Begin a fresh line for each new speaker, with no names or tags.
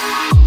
Bye.